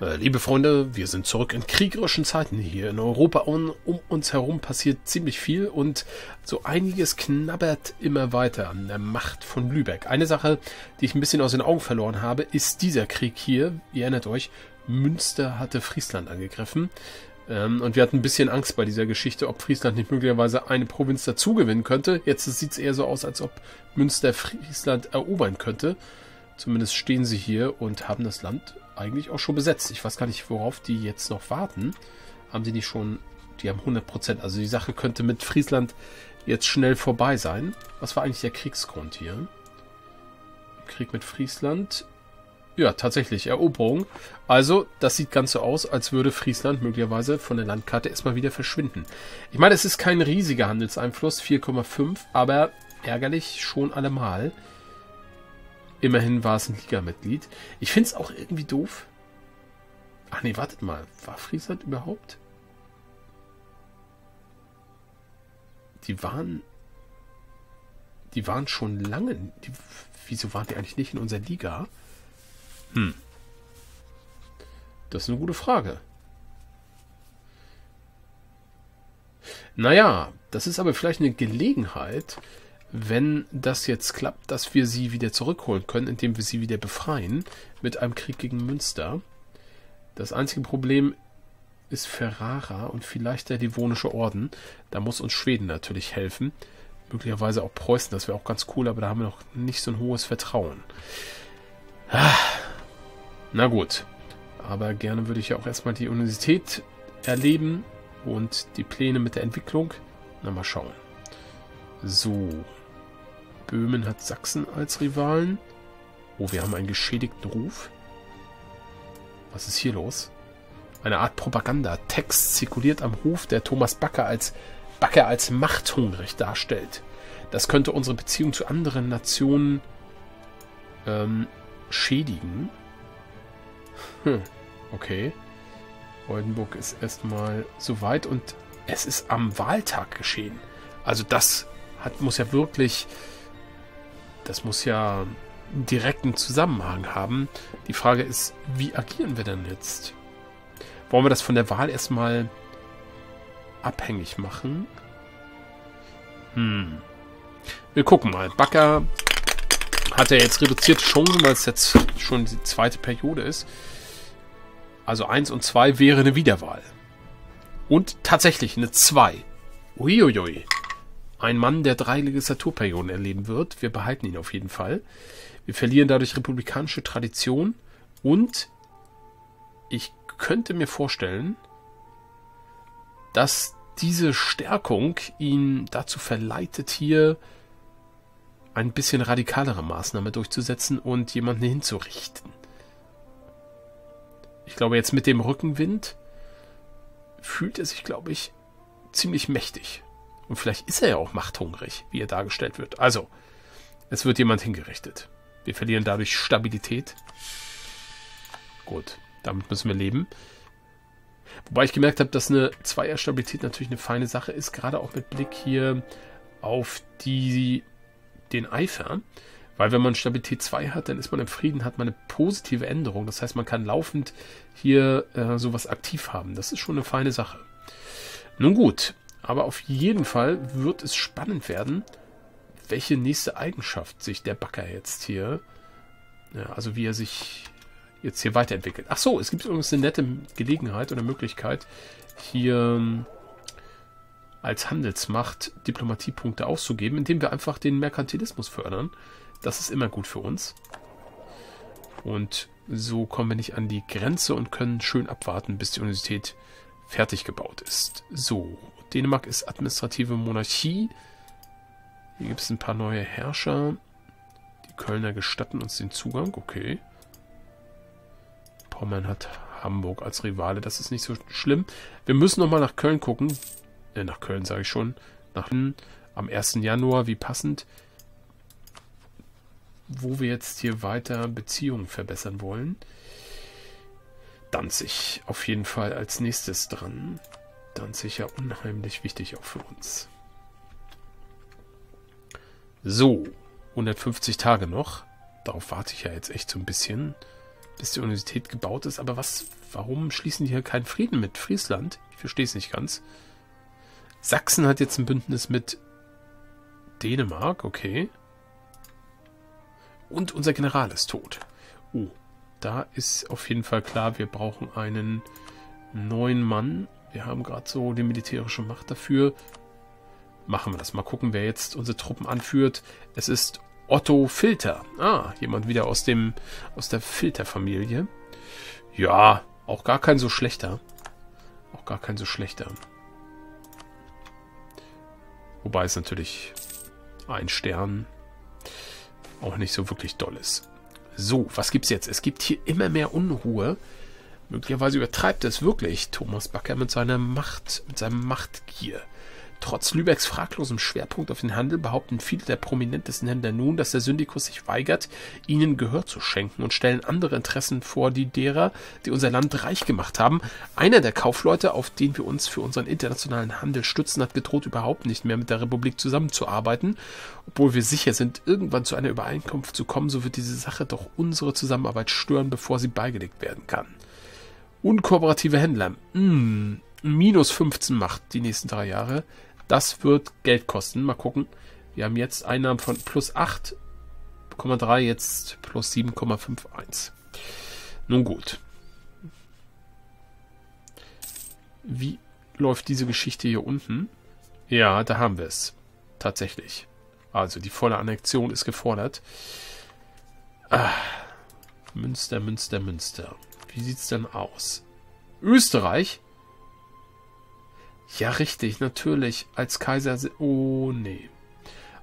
Äh, liebe Freunde, wir sind zurück in kriegerischen Zeiten hier in Europa und um uns herum passiert ziemlich viel und so einiges knabbert immer weiter an der Macht von Lübeck. Eine Sache, die ich ein bisschen aus den Augen verloren habe, ist dieser Krieg hier. Ihr erinnert euch, Münster hatte Friesland angegriffen. Ähm, und wir hatten ein bisschen Angst bei dieser Geschichte, ob Friesland nicht möglicherweise eine Provinz dazugewinnen könnte. Jetzt sieht es eher so aus, als ob Münster Friesland erobern könnte. Zumindest stehen sie hier und haben das Land eigentlich auch schon besetzt. Ich weiß gar nicht, worauf die jetzt noch warten. Haben die nicht schon... Die haben 100%. Also die Sache könnte mit Friesland jetzt schnell vorbei sein. Was war eigentlich der Kriegsgrund hier? Krieg mit Friesland. Ja, tatsächlich, Eroberung. Also, das sieht ganz so aus, als würde Friesland möglicherweise von der Landkarte erstmal wieder verschwinden. Ich meine, es ist kein riesiger Handelseinfluss, 4,5, aber ärgerlich schon allemal. Immerhin war es ein Liga-Mitglied. Ich finde es auch irgendwie doof. Ach nee, wartet mal. War Friesland überhaupt? Die waren. Die waren schon lange. Die, wieso waren die eigentlich nicht in unserer Liga? Hm. Das ist eine gute Frage. Naja, das ist aber vielleicht eine Gelegenheit, wenn das jetzt klappt, dass wir sie wieder zurückholen können, indem wir sie wieder befreien mit einem Krieg gegen Münster. Das einzige Problem ist Ferrara und vielleicht der Livonische Orden. Da muss uns Schweden natürlich helfen. Möglicherweise auch Preußen, das wäre auch ganz cool, aber da haben wir noch nicht so ein hohes Vertrauen. Ah, na gut. Aber gerne würde ich ja auch erstmal die Universität erleben und die Pläne mit der Entwicklung. Na, mal schauen. So, Böhmen hat Sachsen als Rivalen. Oh, wir haben einen geschädigten Ruf. Was ist hier los? Eine Art Propaganda-Text zirkuliert am Hof, der Thomas Backer als, Backer als machthungrig darstellt. Das könnte unsere Beziehung zu anderen Nationen ähm, schädigen. Hm, okay. Oldenburg ist erstmal soweit und es ist am Wahltag geschehen. Also das hat, muss ja wirklich das muss ja einen direkten Zusammenhang haben. Die Frage ist, wie agieren wir denn jetzt? Wollen wir das von der Wahl erstmal abhängig machen? Hm. Wir gucken mal. Backer hat er jetzt reduzierte Chancen, weil es jetzt schon die zweite Periode ist. Also 1 und 2 wäre eine Wiederwahl. Und tatsächlich eine 2. Uiuiui ein Mann, der drei Legislaturperioden erleben wird. Wir behalten ihn auf jeden Fall. Wir verlieren dadurch republikanische Tradition und ich könnte mir vorstellen, dass diese Stärkung ihn dazu verleitet, hier ein bisschen radikalere Maßnahme durchzusetzen und jemanden hinzurichten. Ich glaube, jetzt mit dem Rückenwind fühlt er sich, glaube ich, ziemlich mächtig. Und vielleicht ist er ja auch machthungrig, wie er dargestellt wird. Also, es wird jemand hingerichtet. Wir verlieren dadurch Stabilität. Gut, damit müssen wir leben. Wobei ich gemerkt habe, dass eine Zweierstabilität natürlich eine feine Sache ist, gerade auch mit Blick hier auf die, den Eifer. Weil wenn man Stabilität 2 hat, dann ist man im Frieden, hat man eine positive Änderung. Das heißt, man kann laufend hier äh, sowas aktiv haben. Das ist schon eine feine Sache. Nun gut, aber auf jeden Fall wird es spannend werden, welche nächste Eigenschaft sich der Backer jetzt hier, ja, also wie er sich jetzt hier weiterentwickelt. Ach so, es gibt übrigens eine nette Gelegenheit oder Möglichkeit, hier ähm, als Handelsmacht Diplomatiepunkte auszugeben, indem wir einfach den Merkantilismus fördern. Das ist immer gut für uns. Und so kommen wir nicht an die Grenze und können schön abwarten, bis die Universität fertig gebaut ist. So, Dänemark ist administrative Monarchie. Hier gibt es ein paar neue Herrscher. Die Kölner gestatten uns den Zugang. Okay. Pommern hat Hamburg als Rivale. Das ist nicht so schlimm. Wir müssen nochmal nach Köln gucken. Äh, nach Köln sage ich schon. Nach am 1. Januar, wie passend. Wo wir jetzt hier weiter Beziehungen verbessern wollen. Danzig auf jeden Fall als nächstes dran dann sicher unheimlich wichtig auch für uns. So, 150 Tage noch. Darauf warte ich ja jetzt echt so ein bisschen. bis die Universität gebaut ist. Aber was, warum schließen die hier keinen Frieden mit Friesland? Ich verstehe es nicht ganz. Sachsen hat jetzt ein Bündnis mit Dänemark, okay. Und unser General ist tot. Oh, da ist auf jeden Fall klar, wir brauchen einen neuen Mann. Wir haben gerade so die militärische Macht dafür. Machen wir das. Mal gucken, wer jetzt unsere Truppen anführt. Es ist Otto Filter. Ah, jemand wieder aus dem aus der Filter-Familie. Ja, auch gar kein so schlechter. Auch gar kein so schlechter. Wobei es natürlich ein Stern auch nicht so wirklich doll ist. So, was gibt's jetzt? Es gibt hier immer mehr Unruhe. Möglicherweise übertreibt es wirklich Thomas Backer mit seiner Macht, mit seinem Machtgier. Trotz Lübecks fraglosem Schwerpunkt auf den Handel behaupten viele der prominentesten Händler nun, dass der Syndikus sich weigert, ihnen Gehör zu schenken und stellen andere Interessen vor, die derer, die unser Land reich gemacht haben. Einer der Kaufleute, auf den wir uns für unseren internationalen Handel stützen, hat gedroht, überhaupt nicht mehr mit der Republik zusammenzuarbeiten. Obwohl wir sicher sind, irgendwann zu einer Übereinkunft zu kommen, so wird diese Sache doch unsere Zusammenarbeit stören, bevor sie beigelegt werden kann. Unkooperative Händler. Mmh, minus 15 macht die nächsten drei Jahre. Das wird Geld kosten. Mal gucken. Wir haben jetzt Einnahmen von plus 8,3, jetzt plus 7,51. Nun gut. Wie läuft diese Geschichte hier unten? Ja, da haben wir es. Tatsächlich. Also die volle Annexion ist gefordert. Ah, Münster, Münster, Münster. Wie sieht es denn aus? Österreich ja, richtig, natürlich. Als Kaiser. Oh, nee.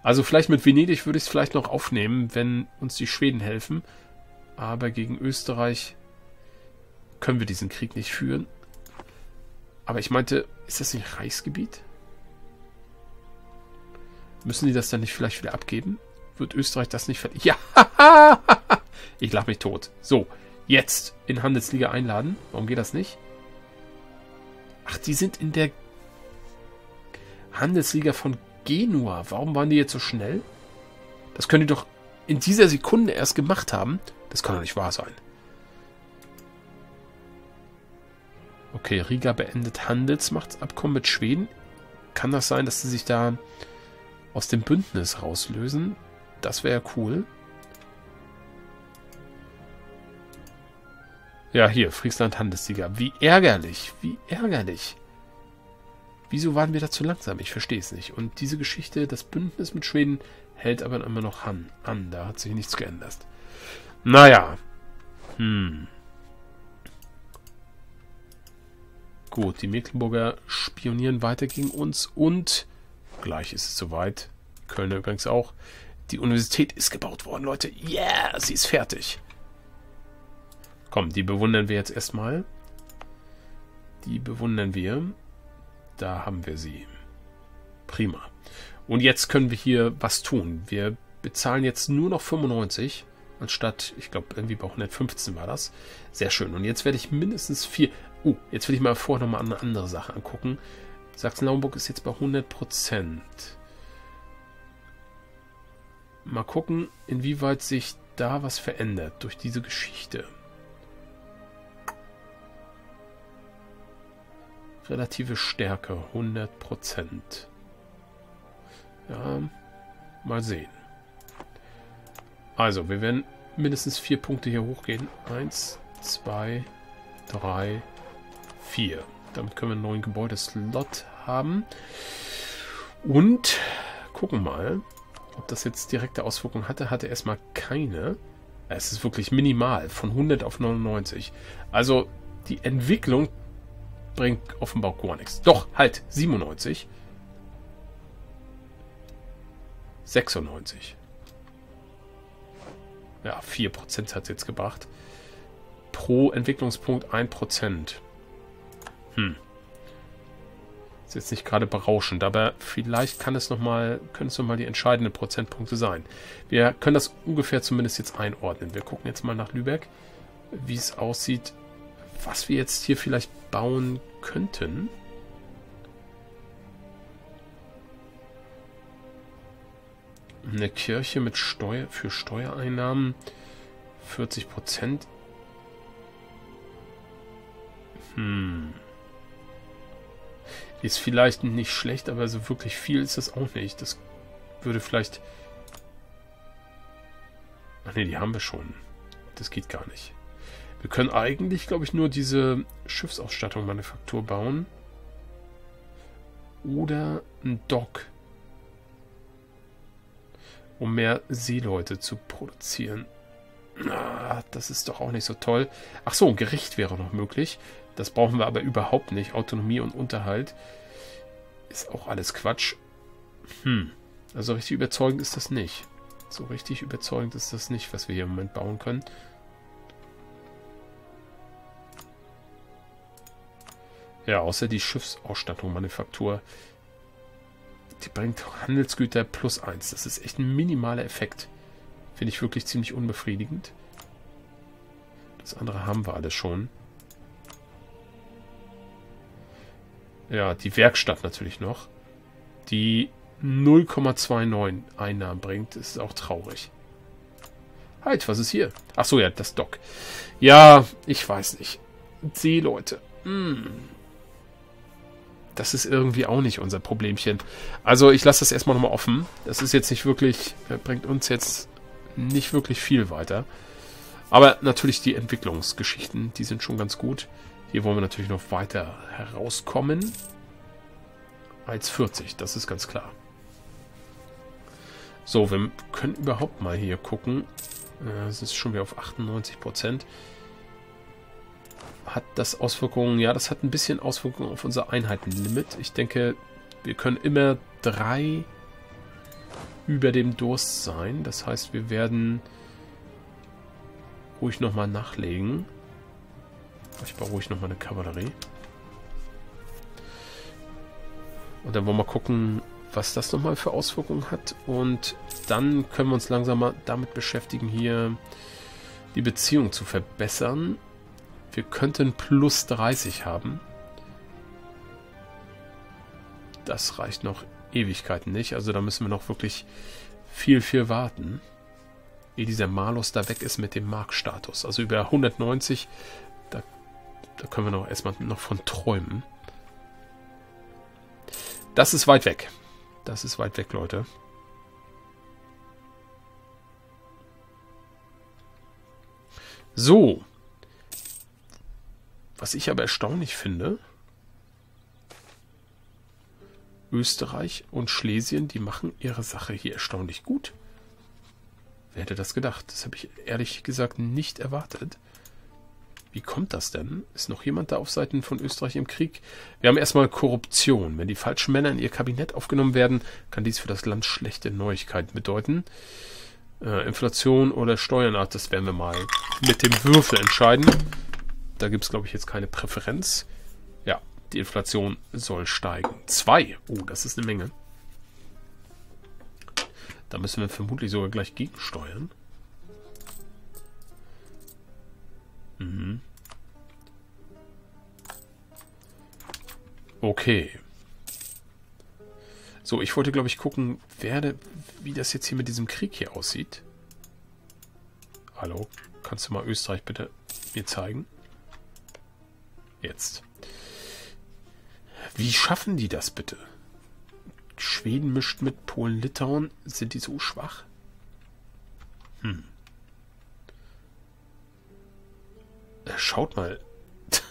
Also vielleicht mit Venedig würde ich es vielleicht noch aufnehmen, wenn uns die Schweden helfen. Aber gegen Österreich können wir diesen Krieg nicht führen. Aber ich meinte, ist das nicht Reichsgebiet? Müssen die das dann nicht vielleicht wieder abgeben? Wird Österreich das nicht ver... Ja! ich lach mich tot. So, jetzt in Handelsliga einladen. Warum geht das nicht? Ach, die sind in der Handelsliga von Genua. Warum waren die jetzt so schnell? Das können die doch in dieser Sekunde erst gemacht haben. Das kann doch nicht wahr sein. Okay, Riga beendet Handelsmachtsabkommen mit Schweden. Kann das sein, dass sie sich da aus dem Bündnis rauslösen? Das wäre cool. Ja, hier, Friesland Handelssieger. Wie ärgerlich, wie ärgerlich. Wieso waren wir da zu langsam? Ich verstehe es nicht. Und diese Geschichte, das Bündnis mit Schweden, hält aber immer noch an. an. Da hat sich nichts geändert. Naja. Hm. Gut, die Mecklenburger spionieren weiter gegen uns und gleich ist es soweit. Köln übrigens auch. Die Universität ist gebaut worden, Leute. Yeah, sie ist fertig. Komm, die bewundern wir jetzt erstmal. Die bewundern wir. Da haben wir sie. Prima. Und jetzt können wir hier was tun. Wir bezahlen jetzt nur noch 95 anstatt, ich glaube, irgendwie bei 115 war das. Sehr schön. Und jetzt werde ich mindestens vier. Oh, jetzt will ich mal vorher nochmal eine andere Sache angucken. Sachsen-Lauenburg ist jetzt bei 100 Prozent. Mal gucken, inwieweit sich da was verändert durch diese Geschichte. Relative Stärke 100%. Ja, mal sehen. Also, wir werden mindestens vier Punkte hier hochgehen. Eins, zwei, drei, vier. Damit können wir einen neuen Gebäudeslot haben. Und gucken mal, ob das jetzt direkte Auswirkungen hatte. Hatte erstmal keine. Es ist wirklich minimal, von 100 auf 99. Also die Entwicklung bringt offenbar gar nichts. Doch, halt, 97. 96. Ja, 4% hat es jetzt gebracht. Pro Entwicklungspunkt 1%. Hm. Ist jetzt nicht gerade berauschend, aber vielleicht kann es noch mal, können es nochmal die entscheidenden Prozentpunkte sein. Wir können das ungefähr zumindest jetzt einordnen. Wir gucken jetzt mal nach Lübeck, wie es aussieht was wir jetzt hier vielleicht bauen könnten. Eine Kirche mit Steuer für Steuereinnahmen 40 Prozent. Hm. Ist vielleicht nicht schlecht, aber so wirklich viel ist das auch nicht. Das würde vielleicht... Ach ne, die haben wir schon. Das geht gar nicht. Wir können eigentlich, glaube ich, nur diese Schiffsausstattung Manufaktur bauen. Oder ein Dock. Um mehr Seeleute zu produzieren. Ah, das ist doch auch nicht so toll. Ach so, ein Gericht wäre noch möglich. Das brauchen wir aber überhaupt nicht. Autonomie und Unterhalt ist auch alles Quatsch. Hm. Also richtig überzeugend ist das nicht. So richtig überzeugend ist das nicht, was wir hier im Moment bauen können. Ja, außer die Schiffsausstattung, Manufaktur. Die bringt Handelsgüter plus eins. Das ist echt ein minimaler Effekt. Finde ich wirklich ziemlich unbefriedigend. Das andere haben wir alles schon. Ja, die Werkstatt natürlich noch. Die 0,29 Einnahmen bringt. Das ist auch traurig. Halt, was ist hier? Ach so, ja, das Dock. Ja, ich weiß nicht. Seeleute. Hm das ist irgendwie auch nicht unser Problemchen. Also ich lasse das erstmal nochmal offen. Das ist jetzt nicht wirklich, äh, bringt uns jetzt nicht wirklich viel weiter. Aber natürlich die Entwicklungsgeschichten, die sind schon ganz gut. Hier wollen wir natürlich noch weiter herauskommen. Als 40, das ist ganz klar. So, wir können überhaupt mal hier gucken. Äh, es ist schon wieder auf 98 Prozent. Hat das Auswirkungen? Ja, das hat ein bisschen Auswirkungen auf unser Einheitenlimit. Ich denke, wir können immer drei über dem Durst sein. Das heißt, wir werden ruhig nochmal nachlegen. Ich baue ruhig nochmal eine Kavallerie. Und dann wollen wir mal gucken, was das nochmal für Auswirkungen hat. Und dann können wir uns langsam mal damit beschäftigen, hier die Beziehung zu verbessern. Wir könnten plus 30 haben. Das reicht noch Ewigkeiten nicht. Also da müssen wir noch wirklich viel, viel warten. Ehe dieser Malus da weg ist mit dem Markstatus. Also über 190, da, da können wir noch erstmal noch von träumen. Das ist weit weg. Das ist weit weg, Leute. So, was ich aber erstaunlich finde, Österreich und Schlesien, die machen ihre Sache hier erstaunlich gut. Wer hätte das gedacht? Das habe ich ehrlich gesagt nicht erwartet. Wie kommt das denn? Ist noch jemand da auf Seiten von Österreich im Krieg? Wir haben erstmal Korruption. Wenn die falschen Männer in ihr Kabinett aufgenommen werden, kann dies für das Land schlechte Neuigkeiten bedeuten. Äh, Inflation oder Steuern, das werden wir mal mit dem Würfel entscheiden. Da gibt es, glaube ich, jetzt keine Präferenz. Ja, die Inflation soll steigen. Zwei. Oh, das ist eine Menge. Da müssen wir vermutlich sogar gleich gegensteuern. Mhm. Okay. So, ich wollte, glaube ich, gucken, wer, wie das jetzt hier mit diesem Krieg hier aussieht. Hallo, kannst du mal Österreich bitte mir zeigen? Jetzt. Wie schaffen die das bitte? Schweden mischt mit Polen, Litauen. Sind die so schwach? Hm. Äh, schaut mal.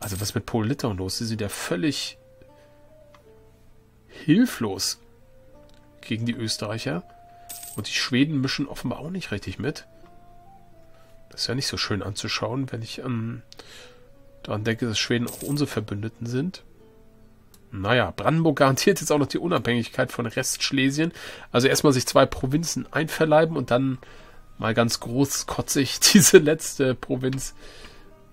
Also was mit Polen, Litauen los? Sie sind ja völlig hilflos gegen die Österreicher. Und die Schweden mischen offenbar auch nicht richtig mit. Das ist ja nicht so schön anzuschauen, wenn ich an daran denke, dass Schweden auch unsere Verbündeten sind. Naja, Brandenburg garantiert jetzt auch noch die Unabhängigkeit von Restschlesien. Also erstmal sich zwei Provinzen einverleiben und dann mal ganz großkotzig diese letzte Provinz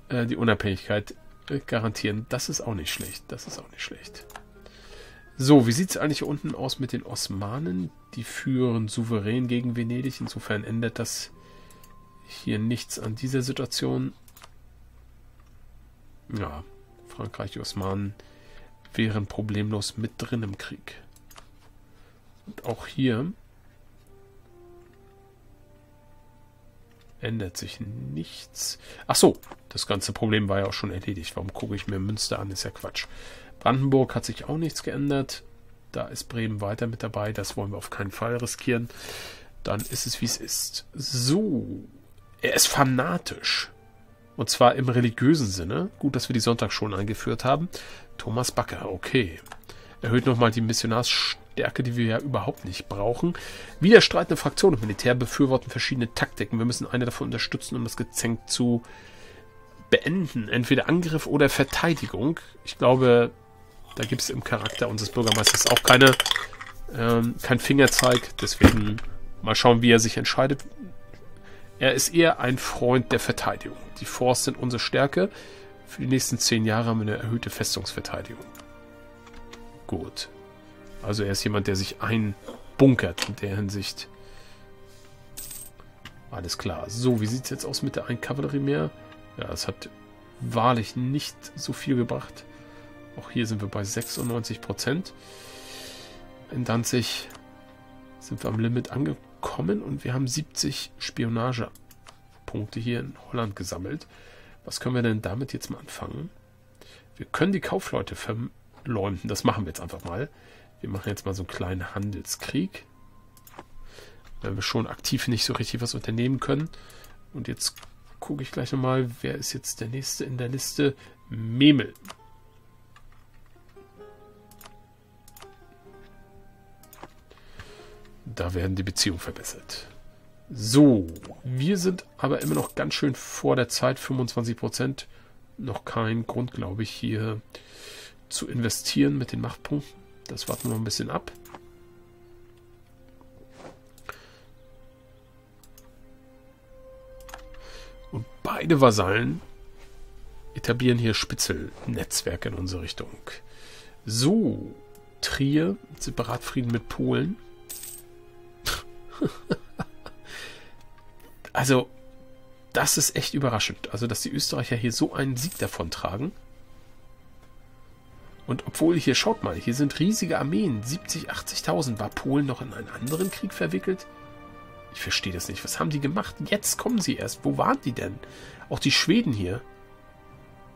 äh, die Unabhängigkeit äh, garantieren. Das ist auch nicht schlecht. Das ist auch nicht schlecht. So, wie sieht es eigentlich hier unten aus mit den Osmanen? Die führen souverän gegen Venedig. Insofern ändert das hier nichts an dieser Situation. Ja, Frankreich, Osmanen wären problemlos mit drin im Krieg. Und auch hier ändert sich nichts. Ach so, das ganze Problem war ja auch schon erledigt. Warum gucke ich mir Münster an? Ist ja Quatsch. Brandenburg hat sich auch nichts geändert. Da ist Bremen weiter mit dabei. Das wollen wir auf keinen Fall riskieren. Dann ist es, wie es ist. So. Er ist fanatisch. Und zwar im religiösen Sinne. Gut, dass wir die Sonntagsschulen eingeführt haben. Thomas Backer, okay. Erhöht nochmal die Missionarsstärke, die wir ja überhaupt nicht brauchen. Widerstreitende Fraktionen und Militär befürworten verschiedene Taktiken. Wir müssen eine davon unterstützen, um das Gezänk zu beenden. Entweder Angriff oder Verteidigung. Ich glaube, da gibt es im Charakter unseres Bürgermeisters auch keine, ähm, kein Fingerzeig. Deswegen mal schauen, wie er sich entscheidet. Er ist eher ein Freund der Verteidigung. Die Force sind unsere Stärke. Für die nächsten zehn Jahre haben wir eine erhöhte Festungsverteidigung. Gut. Also er ist jemand, der sich einbunkert in der Hinsicht. Alles klar. So, wie sieht es jetzt aus mit der ein Kavallerie mehr? Ja, es hat wahrlich nicht so viel gebracht. Auch hier sind wir bei 96 Prozent. In Danzig sind wir am Limit angekommen und wir haben 70 Spionagepunkte hier in Holland gesammelt. Was können wir denn damit jetzt mal anfangen? Wir können die Kaufleute verleumden. Das machen wir jetzt einfach mal. Wir machen jetzt mal so einen kleinen Handelskrieg. Weil wir schon aktiv nicht so richtig was unternehmen können. Und jetzt gucke ich gleich nochmal, wer ist jetzt der nächste in der Liste? Memel. Da werden die Beziehungen verbessert. So, wir sind aber immer noch ganz schön vor der Zeit, 25 Prozent. Noch kein Grund, glaube ich, hier zu investieren mit den Machtpunkten. Das warten wir noch ein bisschen ab. Und beide Vasallen etablieren hier Spitzelnetzwerke in unsere Richtung. So, Trier, Separatfrieden mit Polen. also, das ist echt überraschend. Also, dass die Österreicher hier so einen Sieg davon tragen. Und obwohl hier, schaut mal, hier sind riesige Armeen, 70, 80.000. War Polen noch in einen anderen Krieg verwickelt? Ich verstehe das nicht. Was haben die gemacht? Jetzt kommen sie erst. Wo waren die denn? Auch die Schweden hier.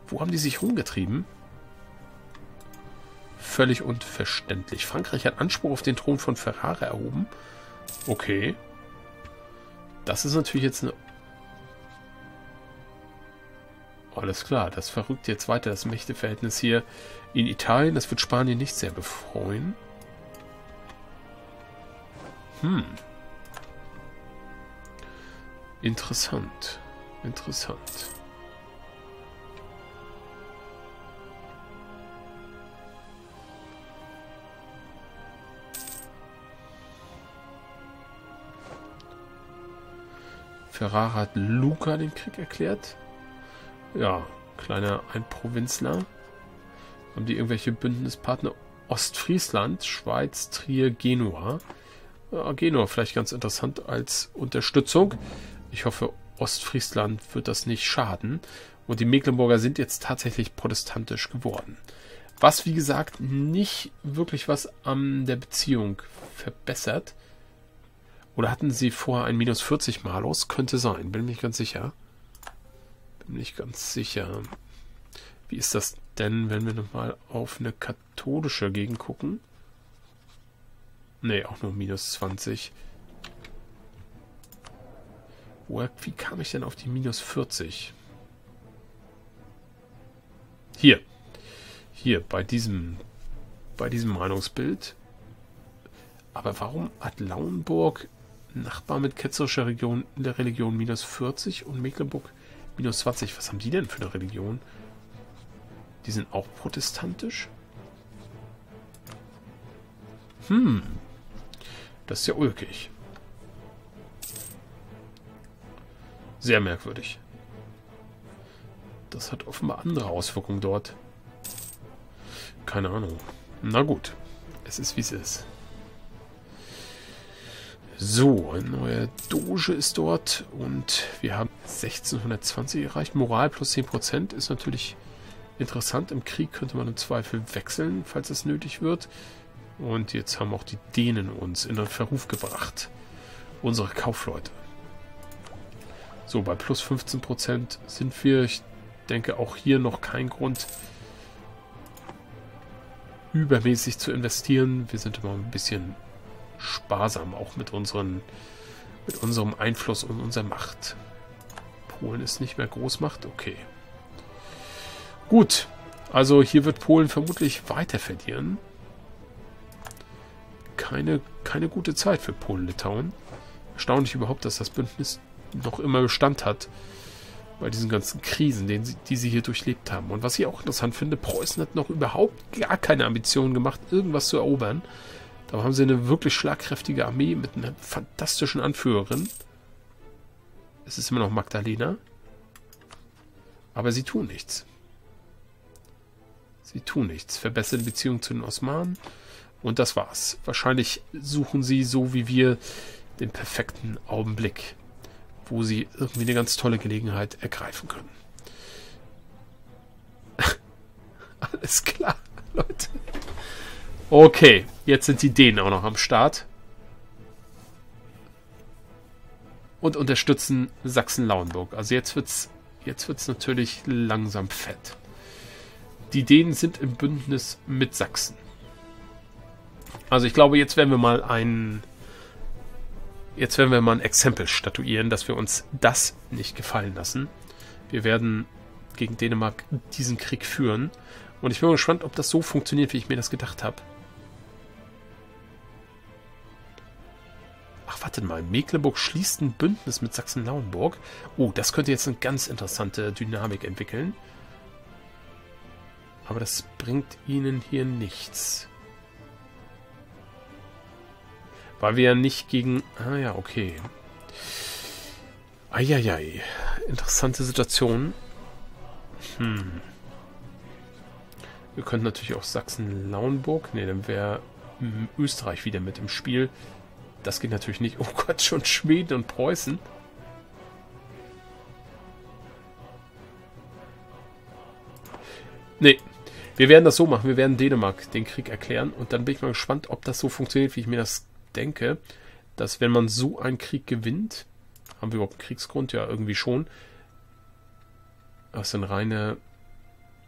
Wo haben die sich rumgetrieben? Völlig unverständlich. Frankreich hat Anspruch auf den Thron von Ferrara erhoben. Okay. Das ist natürlich jetzt eine... Alles klar, das verrückt jetzt weiter das Mächteverhältnis hier in Italien. Das wird Spanien nicht sehr befreuen. Hm. Interessant. Interessant. Ferrara hat Luca den Krieg erklärt. Ja, kleiner Einprovinzler. Haben die irgendwelche Bündnispartner? Ostfriesland, Schweiz, Trier, Genua. Ja, Genua vielleicht ganz interessant als Unterstützung. Ich hoffe, Ostfriesland wird das nicht schaden. Und die Mecklenburger sind jetzt tatsächlich protestantisch geworden. Was, wie gesagt, nicht wirklich was an der Beziehung verbessert. Oder hatten sie vorher ein minus 40 Malus? Könnte sein, bin nicht ganz sicher. Bin nicht ganz sicher. Wie ist das denn, wenn wir nochmal auf eine katholische Gegend gucken? Ne, auch nur minus 20. Woher, wie kam ich denn auf die minus 40? Hier. Hier, bei diesem, bei diesem Meinungsbild. Aber warum hat Lauenburg Nachbar mit ketzerischer Region, der Religion minus 40 und Mecklenburg minus 20. Was haben die denn für eine Religion? Die sind auch protestantisch? Hm. Das ist ja ulkig. Sehr merkwürdig. Das hat offenbar andere Auswirkungen dort. Keine Ahnung. Na gut. Es ist, wie es ist. So, ein neuer Doge ist dort und wir haben 1620 erreicht. Moral plus 10% ist natürlich interessant. Im Krieg könnte man im Zweifel wechseln, falls es nötig wird. Und jetzt haben auch die Dänen uns in den Verruf gebracht. Unsere Kaufleute. So, bei plus 15% sind wir. Ich denke auch hier noch kein Grund, übermäßig zu investieren. Wir sind immer ein bisschen sparsam, auch mit, unseren, mit unserem Einfluss und unserer Macht. Polen ist nicht mehr Großmacht, okay. Gut, also hier wird Polen vermutlich weiter verlieren. Keine, keine gute Zeit für Polen-Litauen. Erstaunlich überhaupt, dass das Bündnis noch immer Bestand hat bei diesen ganzen Krisen, den sie, die sie hier durchlebt haben. Und was ich auch interessant finde, Preußen hat noch überhaupt gar keine Ambitionen gemacht, irgendwas zu erobern. Da haben sie eine wirklich schlagkräftige Armee mit einer fantastischen Anführerin. Es ist immer noch Magdalena. Aber sie tun nichts. Sie tun nichts. Verbessern Beziehungen zu den Osmanen. Und das war's. Wahrscheinlich suchen sie, so wie wir, den perfekten Augenblick wo sie irgendwie eine ganz tolle Gelegenheit ergreifen können. Alles klar, Leute. Okay, jetzt sind die Dänen auch noch am Start. Und unterstützen Sachsen-Lauenburg. Also jetzt wird's, jetzt wird's natürlich langsam fett. Die Dänen sind im Bündnis mit Sachsen. Also ich glaube, jetzt werden wir mal einen Jetzt werden wir mal ein Exempel statuieren, dass wir uns das nicht gefallen lassen. Wir werden gegen Dänemark diesen Krieg führen. Und ich bin gespannt, ob das so funktioniert, wie ich mir das gedacht habe. Ach, wartet mal. Mecklenburg schließt ein Bündnis mit Sachsen-Lauenburg. Oh, das könnte jetzt eine ganz interessante Dynamik entwickeln. Aber das bringt ihnen hier nichts. Weil wir ja nicht gegen... Ah ja, okay. Eieiei. Interessante Situation. Hm. Wir könnten natürlich auch Sachsen-Lauenburg. Ne, dann wäre Österreich wieder mit im Spiel. Das geht natürlich nicht. Oh Gott, schon Schweden und Preußen. Nee, wir werden das so machen. Wir werden Dänemark den Krieg erklären. Und dann bin ich mal gespannt, ob das so funktioniert, wie ich mir das denke, dass wenn man so einen Krieg gewinnt, haben wir überhaupt einen Kriegsgrund? Ja, irgendwie schon. Das sind reine.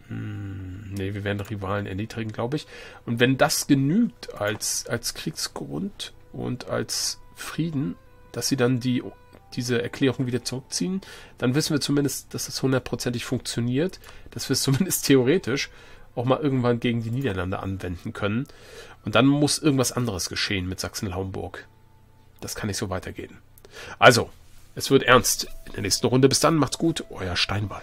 Hm, ne, wir werden Rivalen erniedrigen, glaube ich. Und wenn das genügt als, als Kriegsgrund und als Frieden, dass sie dann die, diese Erklärung wieder zurückziehen, dann wissen wir zumindest, dass es hundertprozentig funktioniert, dass wir es zumindest theoretisch auch mal irgendwann gegen die Niederlande anwenden können. Und dann muss irgendwas anderes geschehen mit Sachsen-Lauenburg. Das kann nicht so weitergehen. Also, es wird ernst in der nächsten Runde. Bis dann, macht's gut, euer Steinwall.